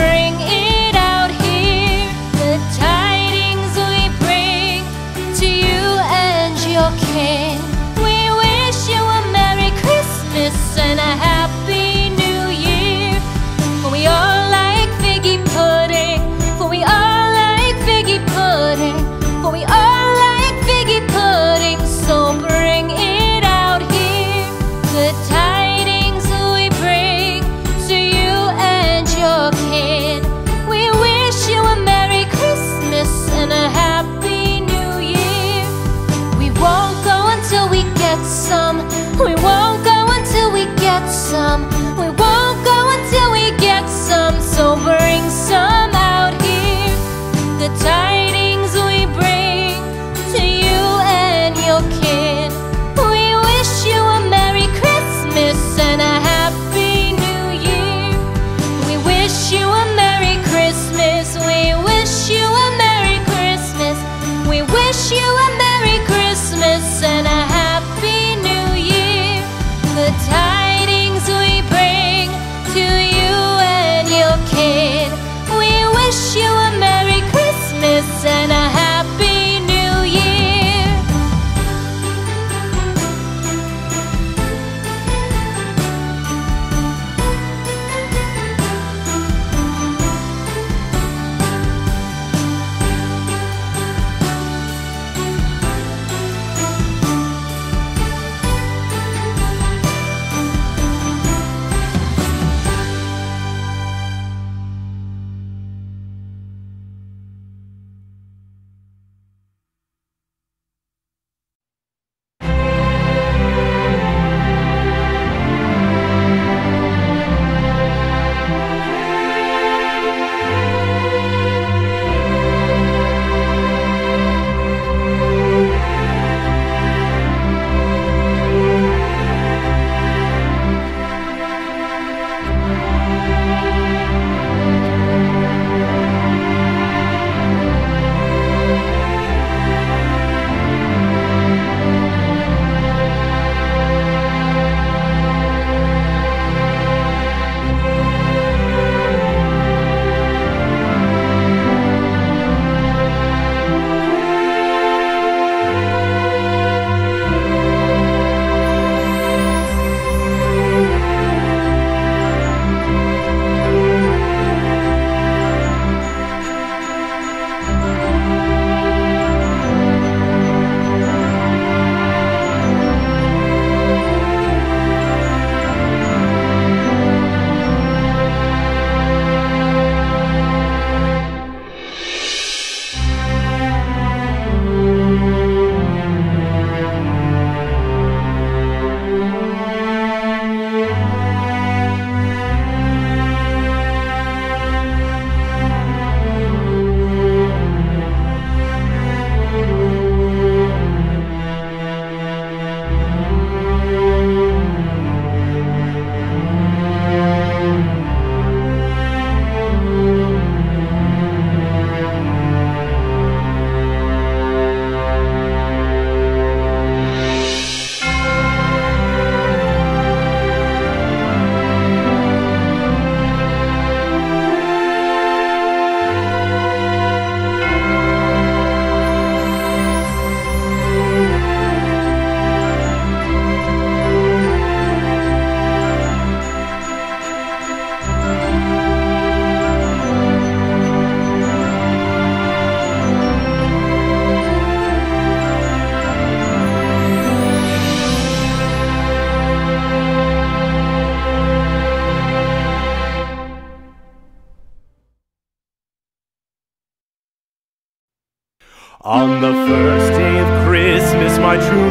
ring.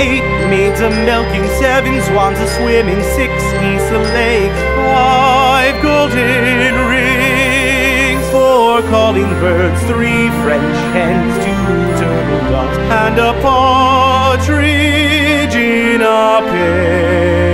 eight maids a milking, seven swans a swimming, six geese a laying, five golden rings, four calling birds, three French hens, two turtle doves, and a partridge in a pear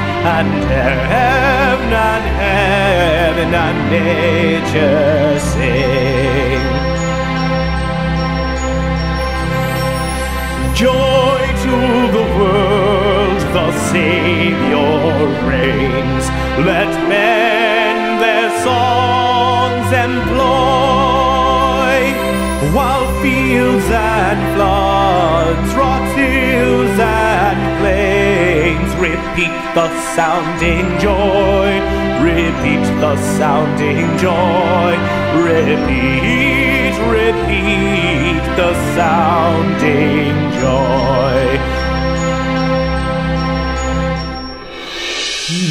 and heaven and heaven and nature sing. Joy to the world, the Savior reigns. Let men their songs employ. While fields and floods, rocks, hills and plains. Repeat the sounding joy, repeat the sounding joy, repeat, repeat the sounding joy.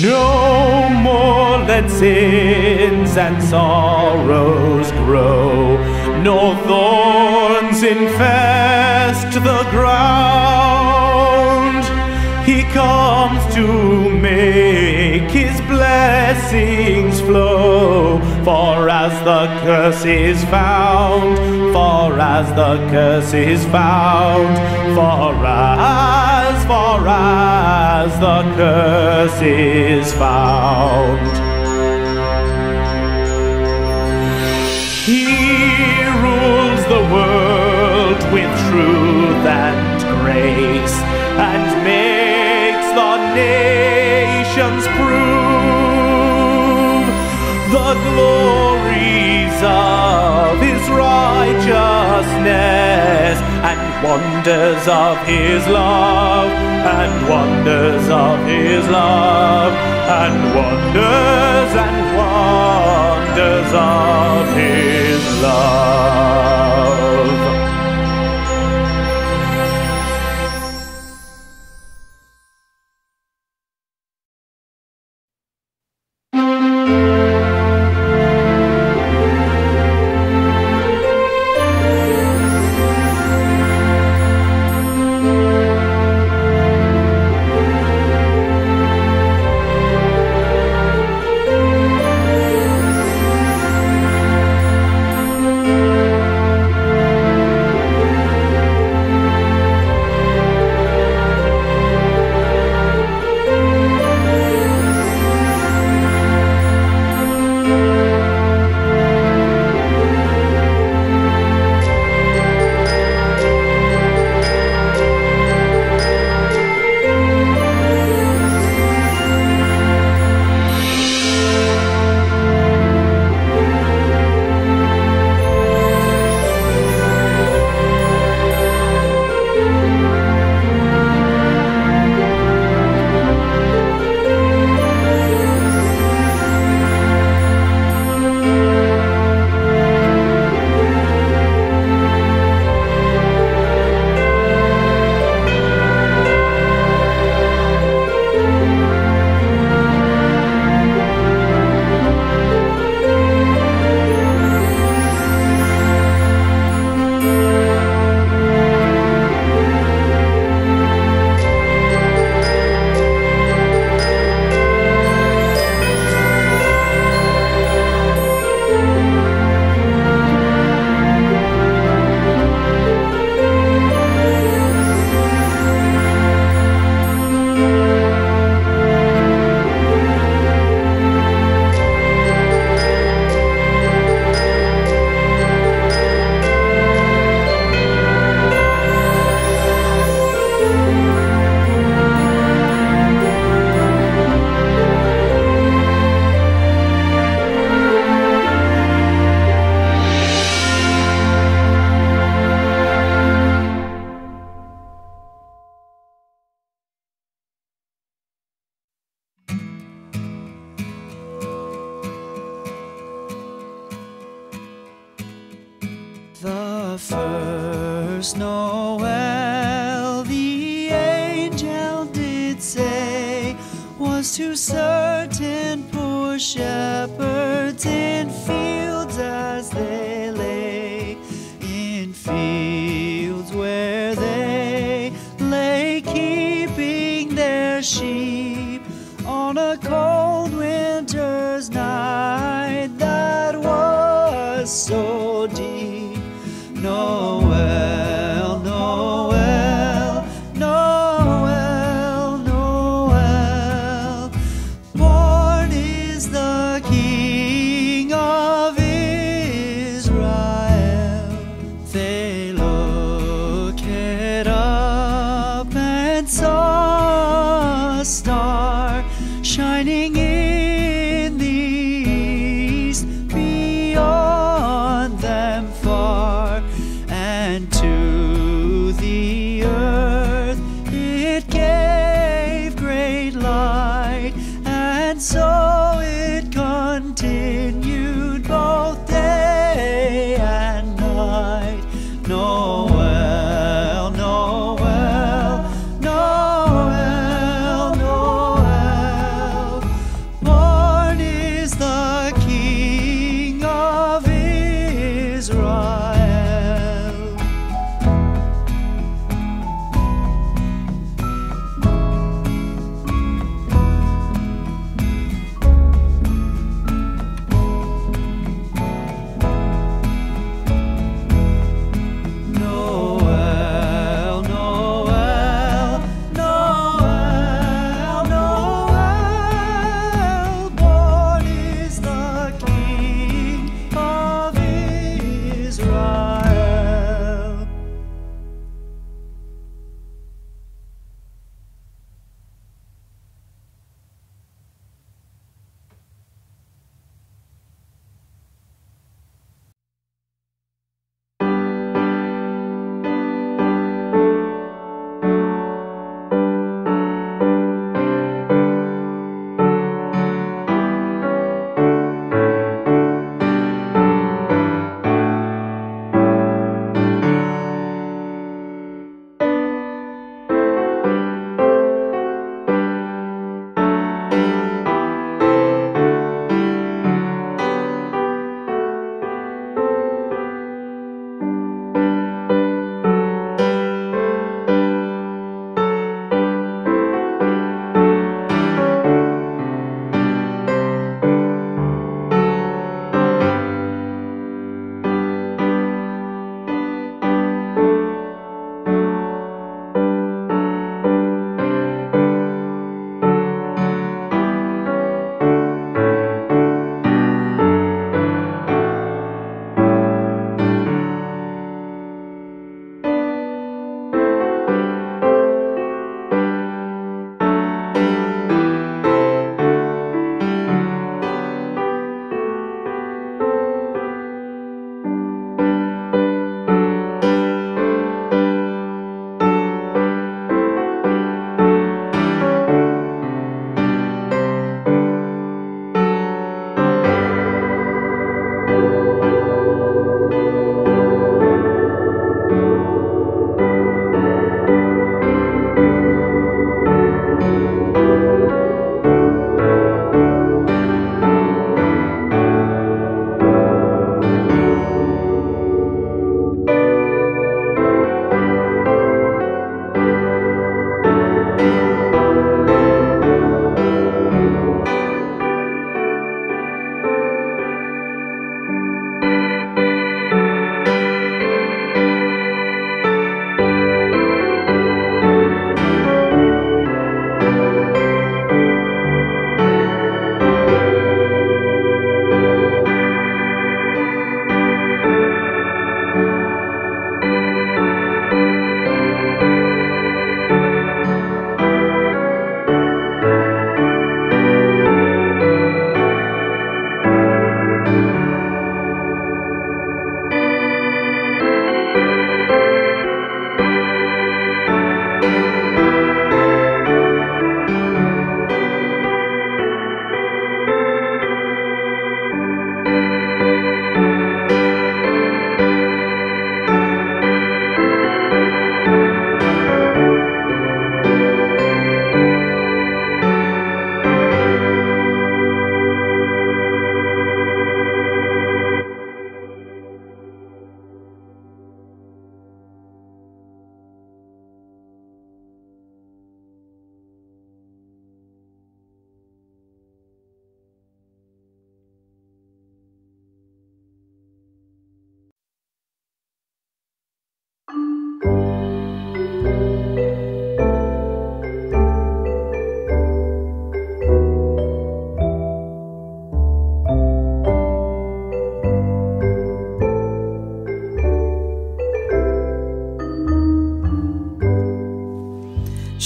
No more let sins and sorrows grow, nor thorns infest the ground. He comes to make his blessings flow, for as the curse is found, for as the curse is found, for as, for as the curse is found. And grace and makes the nations prove the glories of his righteousness and wonders of his love and wonders of his love and wonders and wonders of his love.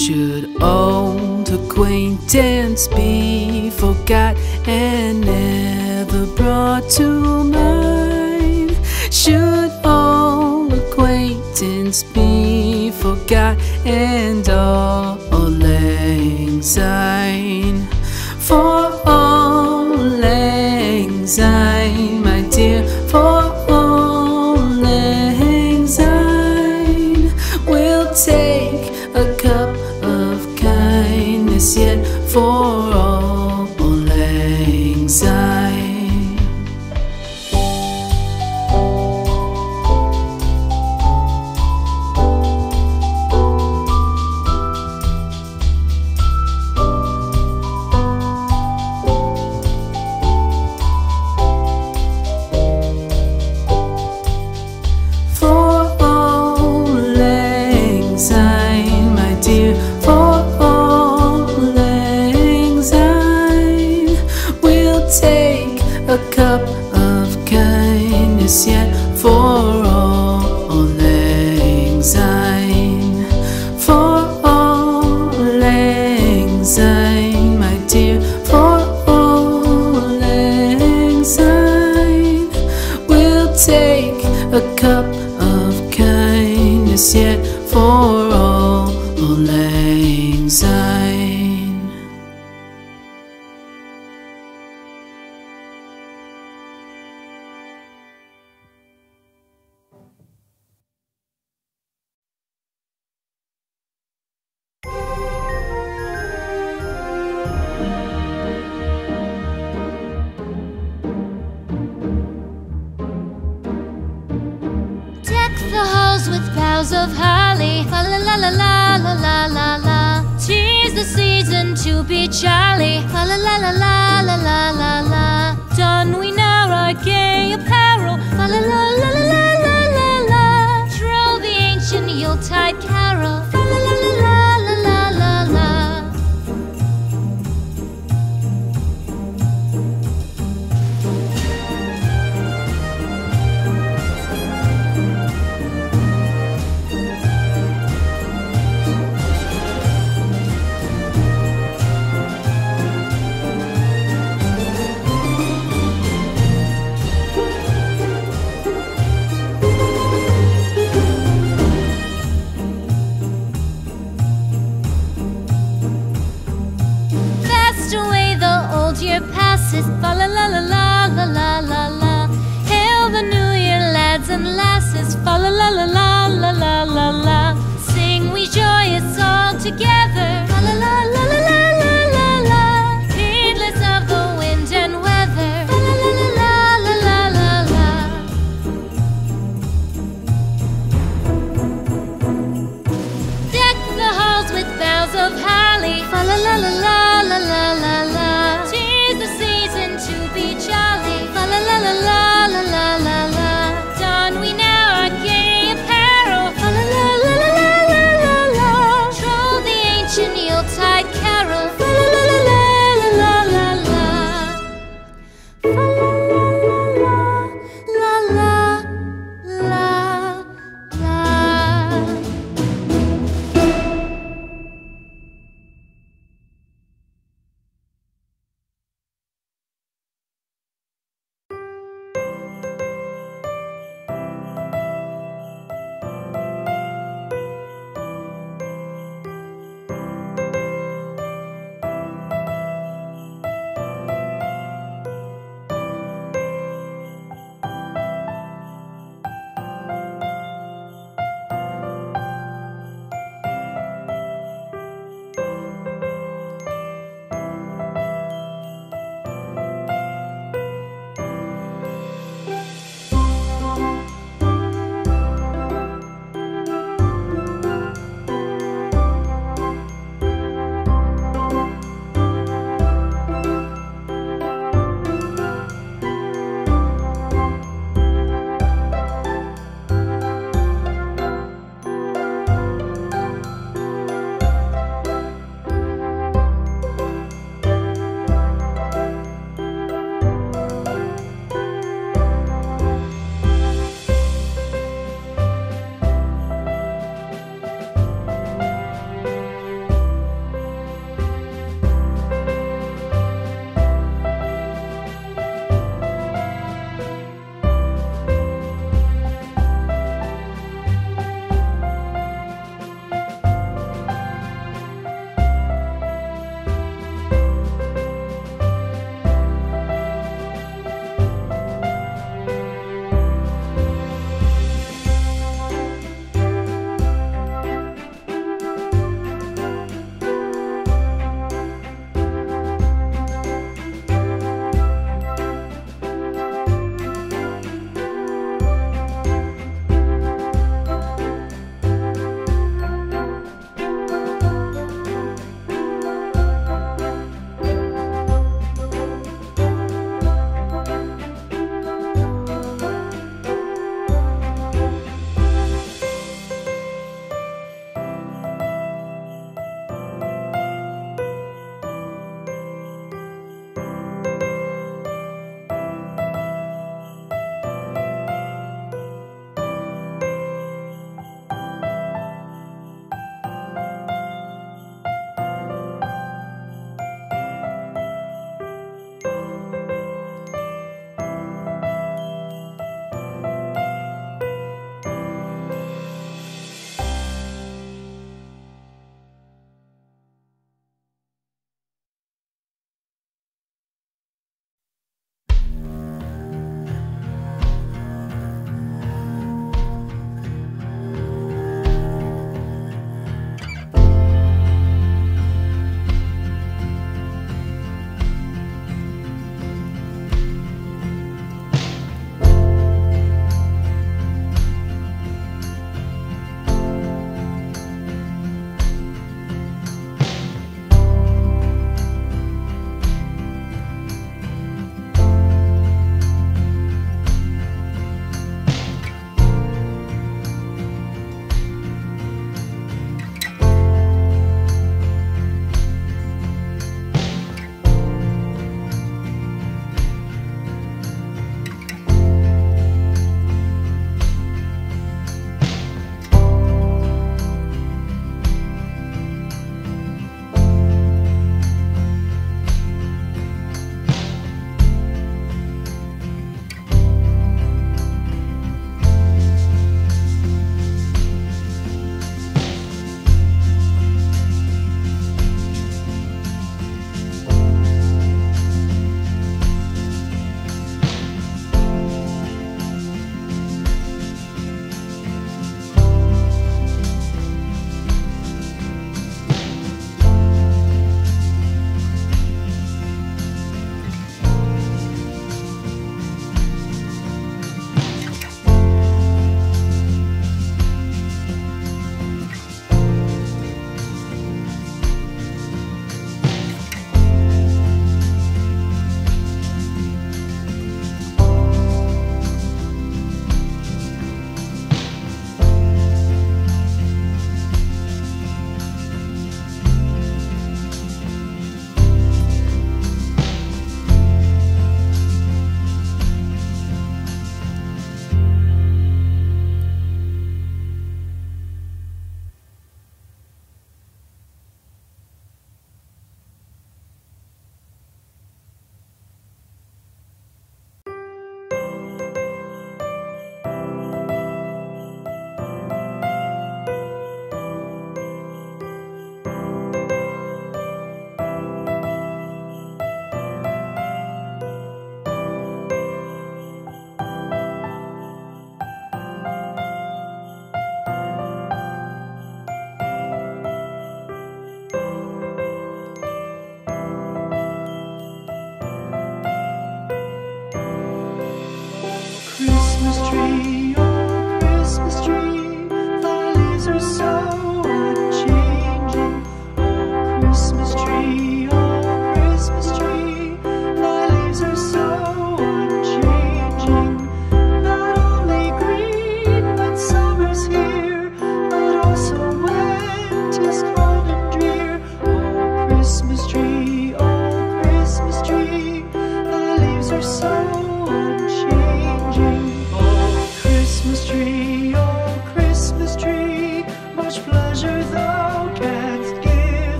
Should old acquaintance be forgot and never brought to mind? Should old acquaintance be forgot and all yet for all, all anxiety.